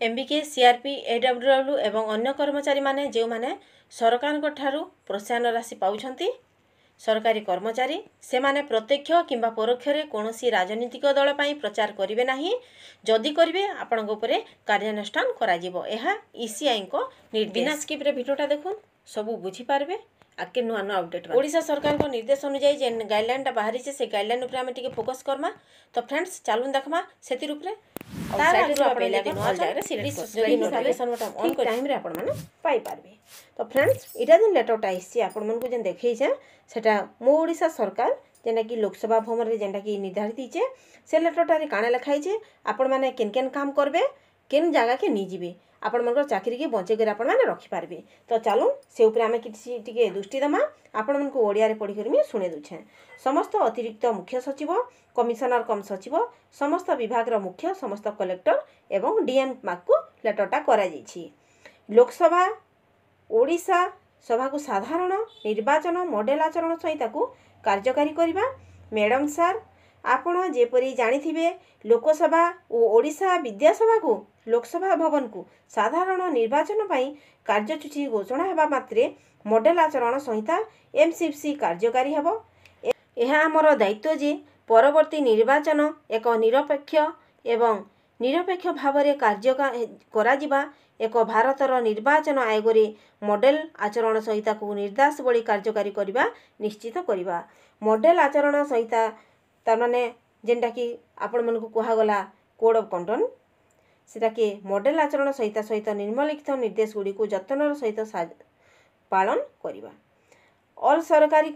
MBK CRP ଏଡବ୍ଲ୍ୟୁଡବ୍ଲ୍ୟୁ ଏବଂ ଅନ୍ୟ କର୍ମଚାରୀମାନେ ଯେଉଁମାନେ ସରକାରଙ୍କ ଠାରୁ ପ୍ରୋତ୍ସାହନ ରାଶି ପାଉଛନ୍ତି ସରକାରୀ କର୍ମଚାରୀ ସେମାନେ ପ୍ରତ୍ୟକ୍ଷ କିମ୍ବା ପରୋକ୍ଷରେ କୌଣସି ରାଜନୈତିକ ଦଳ ପାଇଁ ପ୍ରଚାର କରିବେ ନାହିଁ। ଯଦି କରିବେ ଆପଣଙ୍କ ଉପରେ କାର୍ଯ୍ୟାନୁଷ୍ଠାନ କରାଯିବ। ଏହା ଇସିଆଇଙ୍କ ବିନା ସ୍କିପ୍ରେ ଭିଡ଼ିଓଟା ଦେଖୁନ୍ ସବୁ ବୁଝିପାରିବେ। ଆଗ୍କେ ନୂଆ ନୂଆ ଅପଡେଟ୍ ଓଡ଼ିଶା ସରକାରଙ୍କ ନିର୍ଦ୍ଦେଶ ଅନୁଯାୟୀ ଯେନ୍ ଗାଇଡ଼ଲାଇନଟା ବାହାରିছে ସେ ଗାଇଡ଼ଲାଇନ ଉପରେ ଆମେ ଟିକେ ଫୋକସ୍ କର୍ମା। ତ ଫ୍ରେଣ୍ଡସ୍ ଚାଲୁନ୍ ଦେଖମା। ସେଥିର୍ ଉପରେ ତାର ଆଗରୁ ଆପଣ ଯଦି ନୂଆ ଜାଗାରେ ସିଲେକ୍ଟ ଯଦି ନୋଟିଫିକେସନ୍ ବଟନ୍ ଅନ୍ କରି ଟାଇମ୍ରେ ଆପଣମାନେ ପାଇପାରିବେ। ତ ଫ୍ରେଣ୍ଡସ୍ ଏଇଟା ଯେନ୍ ଲେଟର୍ଟା ଆସିଛି ଆପଣମାନଙ୍କୁ ଯେନ୍ ଦେଖେଇଛେ ସେଟା ମୋ ଓଡ଼ିଶା ସରକାର ଯେନ୍ଟାକି ଲୋକସଭା ଭବନରେ ଯେନ୍ଟାକି ନିର୍ଦ୍ଧାରିତ ହେଇଛେ ସେ ଲେଟର୍ଟାରେ କାଣା ଲେଖା ହେଇଛେ ଆପଣମାନେ କେନ୍ କେନ୍ କାମ କରବେ କେନ୍ ଜାଗାକେ ନେଇଯିବେ। ଆପଣମାନଙ୍କର ଚାକିରିକି ବଞ୍ଚେଇକରି ଆପଣମାନେ ରଖିପାରିବେ। ତ ଚାଲୁନ୍ ସେ ଉପରେ ଆମେ କିଛି ଟିକେ ଦୃଷ୍ଟି ଦେମା। ଆପଣମାନଙ୍କୁ ଓଡ଼ିଆରେ ପଢ଼ିକରି ମୁଇଁ ଶୁଣେଇ ଦେଉଛେଁ। ସମସ୍ତ ଅତିରିକ୍ତ ମୁଖ୍ୟ ସଚିବ କମିଶନର କମ୍ ସଚିବ ସମସ୍ତ ବିଭାଗର ମୁଖ୍ୟ ସମସ୍ତ କଲେକ୍ଟର ଏବଂ ଡିଏମ୍ ମାକୁ ଲେଟର୍ଟା କରାଯାଇଛି। ଲୋକସଭା ଓଡ଼ିଶା ସଭାକୁ ସାଧାରଣ ନିର୍ବାଚନ ମଡେଲ ଆଚରଣ ସଂହିତାକୁ କାର୍ଯ୍ୟକାରୀ କରିବା। ମ୍ୟାଡ଼ାମ୍ ସାର୍ ଆପଣ ଯେପରି ଜାଣିଥିବେ ଲୋକସଭା ଓ ଓଡ଼ିଶା ବିଦ୍ୟାସଭାକୁ ଲୋକସଭା ଭବନକୁ ସାଧାରଣ ନିର୍ବାଚନ ପାଇଁ କାର୍ଯ୍ୟସୂଚୀ ଘୋଷଣା ହେବା ମାତ୍ରେ ମଡେଲ ଆଚରଣ ସଂହିତା ଏମ୍ସିପି କାର୍ଯ୍ୟକାରୀ ହେବ। ଏହା ଆମର ଦାୟିତ୍ୱ ଯେ ପରବର୍ତ୍ତୀ ନିର୍ବାଚନ ଏକ ନିରପେକ୍ଷ ଏବଂ ନିରପେକ୍ଷ ଭାବରେ କାର୍ଯ୍ୟ କରାଯିବା ଏକ ଭାରତର ନିର୍ବାଚନ ଆୟୋଗରେ ମଡେଲ ଆଚରଣ ସଂହିତାକୁ ନିର୍ଦ୍ଦେଶାବଳୀ କାର୍ଯ୍ୟକାରୀ କରିବା ନିଶ୍ଚିତ କରିବା। ମଡେଲ ଆଚରଣ ସଂହିତା ତାମାନେ ଯେନ୍ଟାକି ଆପଣମାନଙ୍କୁ କୁହାଗଲା କୋଡ଼୍ ଅଫ୍ କଣ୍ଡନ୍ ସେଟାକେ ମଡେଲ ଆଚରଣ ସଂହିତା ସହିତ ନିମ୍ନଲିଖିତ ନିର୍ଦ୍ଦେଶ ଗୁଡ଼ିକୁ ଯତ୍ନର ସହିତ ପାଳନ କରିବା। ଅଲ୍ ସରକାରୀ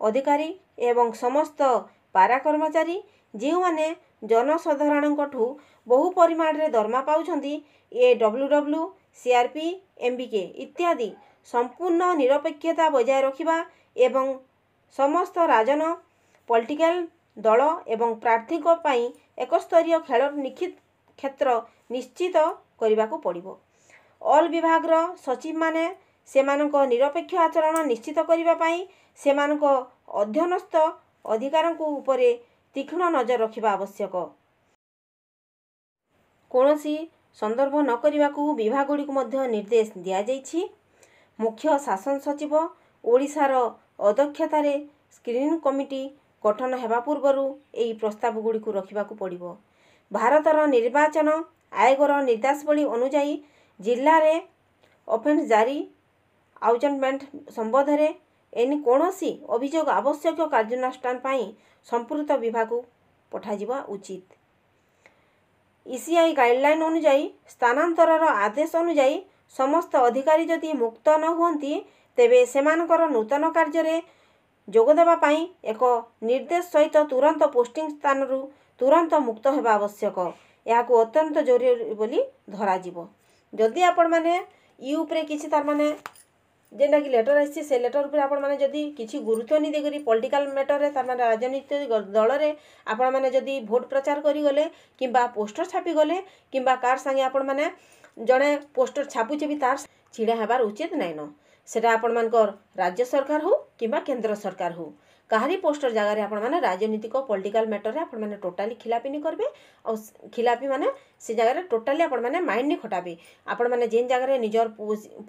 ଅଧିକାରୀ ଏବଂ ସମସ୍ତ ପାରା କର୍ମଚାରୀ ଯେଉଁମାନେ ଜନସାଧାରଣଙ୍କଠୁ ବହୁ ପରିମାଣରେ ଦରମା ପାଉଛନ୍ତି A W W CRP MBK ଇତ୍ୟାଦି ସମ୍ପୂର୍ଣ୍ଣ ନିରପେକ୍ଷତା ବଜାୟ ରଖିବା ଏବଂ ସମସ୍ତ ରାଜନ ପଲିଟିକାଲ ଦଳ ଏବଂ ପ୍ରାର୍ଥୀଙ୍କ ପାଇଁ ଏକସ୍ତରୀୟ ଖେଳ କ୍ଷେତ୍ର ନିଶ୍ଚିତ କରିବାକୁ ପଡ଼ିବ। ଅଲ୍ ବିଭାଗର ସଚିବମାନେ ସେମାନଙ୍କ ନିରପେକ୍ଷ ଆଚରଣ ନିଶ୍ଚିତ କରିବା ପାଇଁ ସେମାନଙ୍କ ଅଧୀନସ୍ଥ ଅଧିକାରୀଙ୍କ ଉପରେ ତୀକ୍ଷ୍ଣ ନଜର ରଖିବା ଆବଶ୍ୟକ। କୌଣସି ସନ୍ଦର୍ଭ ନ କରିବାକୁ ବିଭାଗଗୁଡ଼ିକୁ ମଧ୍ୟ ନିର୍ଦ୍ଦେଶ ଦିଆଯାଇଛି। ମୁଖ୍ୟ ଶାସନ ସଚିବ ଓଡ଼ିଶାର ଅଧ୍ୟକ୍ଷତାରେ ସ୍କ୍ରିନିଂ କମିଟି ଗଠନ ହେବା ପୂର୍ବରୁ ଏହି ପ୍ରସ୍ତାବଗୁଡ଼ିକୁ ରଖିବାକୁ ପଡ଼ିବ। ଭାରତର ନିର୍ବାଚନ ଆୟୋଗର ନିର୍ଦ୍ଦେଶାବଳୀ ଅନୁଯାୟୀ ଜିଲ୍ଲାରେ ଅଫେନ୍ସ ଜାରି ଆଉଚମେଣ୍ଟ ସମ୍ବନ୍ଧରେ ଏନି କୌଣସି ଅଭିଯୋଗ ଆବଶ୍ୟକ କାର୍ଯ୍ୟାନୁଷ୍ଠାନ ପାଇଁ ସମ୍ପୃକ୍ତ ବିଭାଗକୁ ପଠାଯିବା ଉଚିତ। ଇସିଆଇ ଗାଇଡ଼ଲାଇନ ଅନୁଯାୟୀ ସ୍ଥାନାନ୍ତରର ଆଦେଶ ଅନୁଯାୟୀ ସମସ୍ତ ଅଧିକାରୀ ଯଦି ମୁକ୍ତ ନ ହୁଅନ୍ତି ତେବେ ସେମାନଙ୍କର ନୂତନ କାର୍ଯ୍ୟରେ ଯୋଗଦେବା ପାଇଁ ଏକ ନିର୍ଦ୍ଦେଶ ସହିତ ତୁରନ୍ତ ପୋଷ୍ଟିଂ ସ୍ଥାନରୁ ତୁରନ୍ତ ମୁକ୍ତ ହେବା ଆବଶ୍ୟକ। ଏହାକୁ ଅତ୍ୟନ୍ତ ଜରୁରୀ ବୋଲି ଧରାଯିବ। ଯଦି ଆପଣମାନେ ଇ ଉପରେ କିଛି ତାରମାନେ ଯେନ୍ଟାକି ଲେଟର୍ ଆସିଛି ସେ ଲେଟର୍ ଉପରେ ଆପଣମାନେ ଯଦି କିଛି ଗୁରୁତ୍ୱ ନି ଦେଇକରି ପଲିଟିକାଲ୍ ମ୍ୟାଟର୍ରେ ତାମାନେ ରାଜନୈତିକ ଦଳରେ ଆପଣମାନେ ଯଦି ଭୋଟ୍ ପ୍ରଚାର କରିଗଲେ କିମ୍ବା ପୋଷ୍ଟର ଛାପିଗଲେ କିମ୍ବା କାର୍ ସାଙ୍ଗେ ଆପଣମାନେ ଜଣେ ପୋଷ୍ଟର ଛାପୁଛେ ବି ତାର୍ ଛିଡ଼ା ହେବାର ଉଚିତ ନାଇଁନ। সেটা আপনার রাজ্য সরকার হো কিংবা কেন্দ্র সরকার হো কাহারি পোস্টর জায়গায় আপনার রাজনৈতিক পলিটিকাল ম্যাটরে আপনার টোটালি খিলাপিনি করবে আউ খিলাপি মানে সে জায়গায় টোটালি আপনার মাইন্ড নি খটাবে আপনার যে জায়গায় নিজের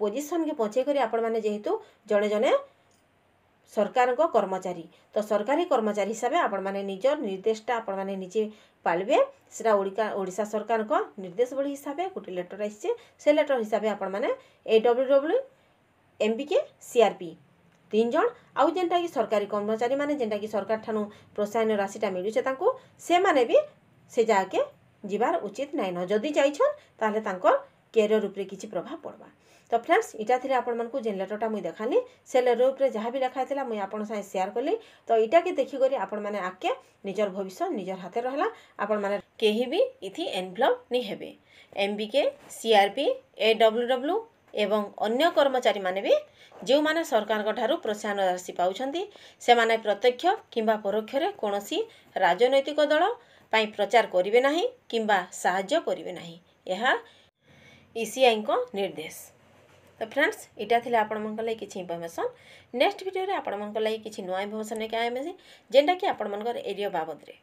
পজিশনকে পৌঁছাই করে আপনার যেহেতু জনে জনে ସରକାରଙ୍କ କର୍ମଚାରୀ ତ ସରକାରୀ କର୍ମଚାରୀ ହିସାବରେ ଆପଣମାନେ ନିଜ ନିର୍ଦ୍ଦେଶଟା ଆପଣମାନେ ନିଜେ ପାଳିବେ ସେଟା ଓଡ଼ିକା ଓଡ଼ିଶା ସରକାରଙ୍କ ନିର୍ଦ୍ଦେଶ ଭଳି ହିସାବରେ ଗୋଟେ ଲେଟର୍ ଆସିଛି ସେ ଲେଟର୍ ହିସାବରେ ଆପଣମାନେ A W W M B K CRP ତିନି ଜଣ ଆଉ ଯେନ୍ଟାକି ସରକାରୀ କର୍ମଚାରୀମାନେ ଯେନ୍ଟାକି ସରକାର ଠାନୁ ପ୍ରୋତ୍ସାହନ ରାଶିଟା ମିଳୁଛେ ତାଙ୍କୁ ସେମାନେ ବି ସେ ଜାଗାକେ ଯିବାର ଉଚିତ ନାଇଁନ ଯଦି ଯାଇଛନ୍ ତାହେଲେ ତାଙ୍କର କ୍ୟାରିୟର ଉପରେ କିଛି ପ୍ରଭାବ ପଡ଼ବା। ତ ଫ୍ରେଣ୍ଡସ୍ ଇଟା ଥିଲେ ଆପଣମାନଙ୍କୁ ଯେନ୍ ଲେଟର୍ଟା ମୁଇଁ ଦେଖାଲି ସେ ଲେଟର୍ ଉପରେ ଯାହା ବି ଲେଖା ହେଇଥିଲା ମୁଇଁ ଆପଣ ସାଙ୍ଗେ ସେୟାର କଲି। ତ ଇଟାକେ ଦେଖିକରି ଆପଣମାନେ ଆଗ୍କେ ନିଜର ଭବିଷ୍ୟତ ନିଜର ହାତରେ ରହଲା। ଆପଣମାନେ କେହି ବି ଇଥି ଏନଭଲପ୍ ନି ହେବେ। M B K CRP A W W ଏବଂ ଅନ୍ୟ କର୍ମଚାରୀମାନେ ବି ଯେଉଁମାନେ ସରକାରଙ୍କ ଠାରୁ ପ୍ରୋତ୍ସାହନ ରାଶି ପାଉଛନ୍ତି ସେମାନେ ପ୍ରତ୍ୟକ୍ଷ କିମ୍ବା ପରୋକ୍ଷରେ କୌଣସି ରାଜନୈତିକ ଦଳ ପାଇଁ ପ୍ରଚାର କରିବେ ନାହିଁ କିମ୍ବା ସାହାଯ୍ୟ କରିବେ ନାହିଁ। ଏହା ଇସିଆଇଙ୍କ ନିର୍ଦ୍ଦେଶ। ତ ଫ୍ରେଣ୍ଡସ୍ ଏଇଟା ଥିଲା ଆପଣମାନଙ୍କ ଲାଗି କିଛି ଇନଫର୍ମେସନ୍ ନେକ୍ସଟ ଭିଡ଼ିଓରେ ଆପଣମାନଙ୍କ ଲାଗି କିଛି ନୂଆ ଇନଫର୍ମେସନ୍ ନେଇକି ଆଇମେ ଯେନ୍ଟାକି ଆପଣମାନଙ୍କର ଏରିଆ ବାବଦରେ।